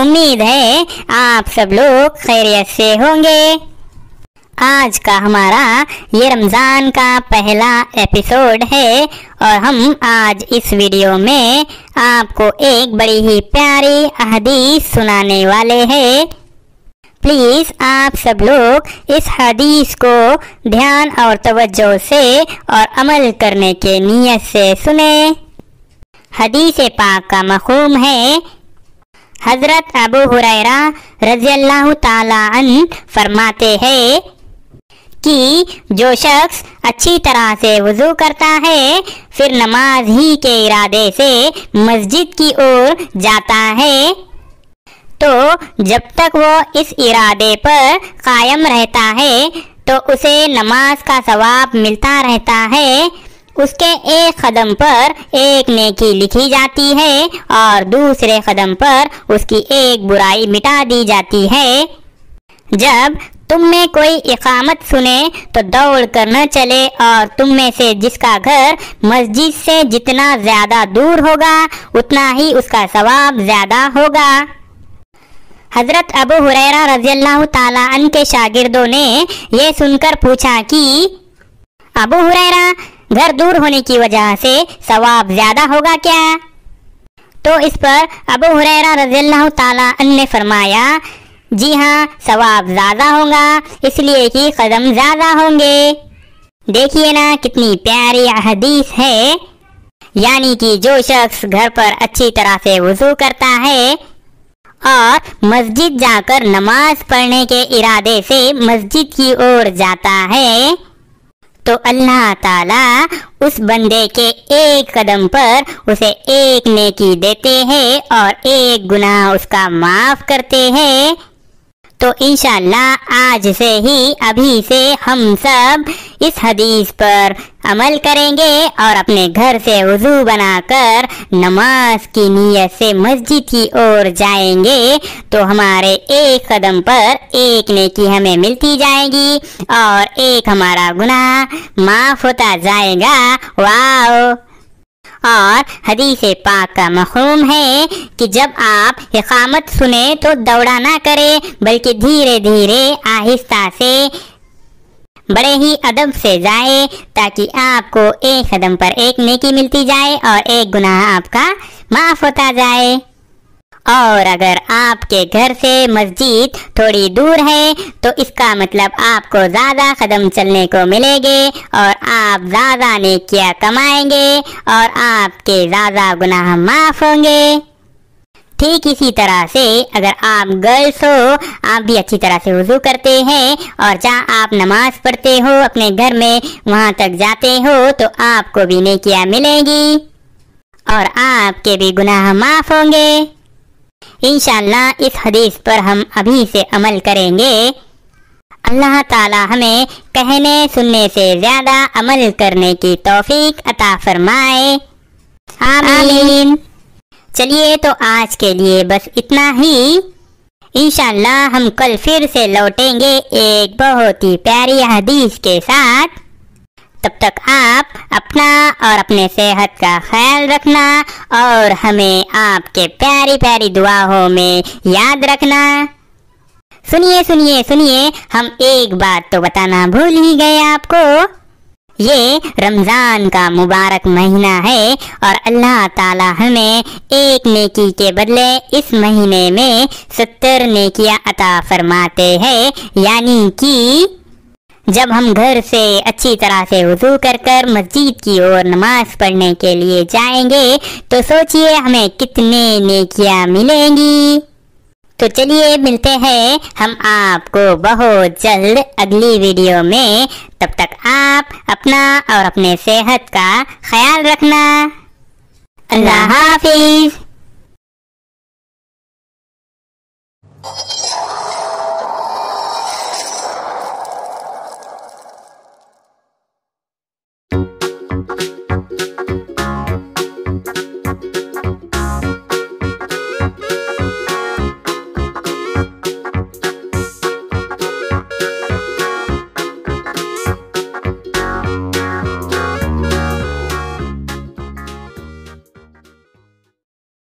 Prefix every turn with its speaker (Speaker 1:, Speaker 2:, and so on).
Speaker 1: उम्मीद है आप सब लोग खैरियत से होंगे। आज का हमारा ये रमज़ान का पहला एपिसोड है और हम आज इस वीडियो में आपको एक बड़ी ही प्यारी हदीस सुनाने वाले हैं। प्लीज़ आप सब लोग इस हदीस को ध्यान और तवज्जो से और अमल करने के नियत से सुने। हदीस पाक का मखूम है, हज़रत अबू हुरैरा रज़ी अल्लाह अन फरमाते हैं कि जो शख्स अच्छी तरह से वज़ू करता है, फिर नमाज़ ही के इरादे से मस्जिद की ओर जाता है। तो जब तक वो इस इरादे पर कायम रहता है तो उसे नमाज़ का सवाब मिलता रहता है। उसके एक कदम पर एक नेकी लिखी जाती है और दूसरे कदम पर उसकी एक बुराई मिटा दी जाती है। जब तुम में कोई इकामत सुने तो दौड़ कर न चले और तुम में से जिसका घर मस्जिद से जितना ज़्यादा दूर होगा, उतना ही उसका सवाब ज़्यादा होगा। हज़रत अबू हुरैरा रज़ी अल्लाह ताला अन के शागिर्दों ने यह सुनकर पूछा कि, अबू हुरैरा, घर दूर होने की वजह से सवाब ज़्यादा होगा क्या? तो इस पर अबू हुरैरा रज़ी अल्लाह ताला अन ने फरमाया, जी हाँ सवाब ज़्यादा होगा, इसलिए कि कदम ज़्यादा होंगे। देखिए ना, कितनी प्यारी हदीस है। यानी कि जो शख्स घर पर अच्छी तरह से वज़ू करता है और मस्जिद जाकर नमाज़ पढ़ने के इरादे से मस्जिद की ओर जाता है। तो अल्लाह ताला उस बंदे के एक कदम पर उसे एक नेकी देते हैं और एक गुनाह उसका माफ़ करते हैं। तो इनशाला आज से ही अभी से हम सब इस हदीस पर अमल करेंगे और अपने घर से वज़ू बनाकर नमाज़ की नीयत से मस्जिद की ओर जाएँगे तो हमारे एक कदम पर एक नेकी हमें मिलती जाएगी और एक हमारा गुनाह माफ़ होता जाएगा। वाह और हदीस पाक का मखूम है कि जब आप इकामत सुने तो दौड़ा ना करें, बल्कि धीरे धीरे आहिस्ता से बड़े ही अदब से जाए, ताकि आपको एक कदम पर एक नेकी मिलती जाए और एक गुनाह आपका माफ़ होता जाए। और अगर आपके घर से मस्जिद थोड़ी दूर है तो इसका मतलब आपको ज़्यादा कदम चलने को मिलेंगे और आप ज़्यादा नेकिया कमाएँगे और आपके ज़्यादा गुनाह माफ़ होंगे। ठीक इसी तरह से अगर आप गर्ल्स हो, आप भी अच्छी तरह से वज़ू करते हैं और जहाँ आप नमाज़ पढ़ते हो, अपने घर में वहाँ तक जाते हो तो आपको भी नेकिया मिलेगी। और आपके भी गुनाह माफ़ होंगे। इनशाला इस हदीस पर हम अभी से अमल करेंगे। अल्लाह ताला हमें कहने, सुनने से ज़्यादा अमल करने की तौफीक अता फरमाए। आमीन। चलिए तो आज के लिए बस इतना ही। इनशाला हम कल फिर से लौटेंगे एक बहुत ही प्यारी हदीस के साथ। तब तक आप अपना और अपने सेहत का ख्याल रखना और हमें आपके प्यारी प्यारी दुआओं में याद रखना। सुनिए सुनिए सुनिए, हम एक बात तो बताना भूल ही गए आपको। ये रमज़ान का मुबारक महीना है और अल्लाह ताला हमें एक नेकी के बदले इस महीने में सत्तर नेकियाँ अता फरमाते हैं। यानी कि जब हम घर से अच्छी तरह से वज़ू कर कर मस्जिद की ओर नमाज़ पढ़ने के लिए जाएँगे तो सोचिए हमें कितने नेकियाँ मिलेंगी। तो चलिए मिलते हैं। हम आपको बहुत जल्द अगली वीडियो में। तब तक आप अपना और अपने सेहत का ख्याल रखना। अल्लाह हाफिज।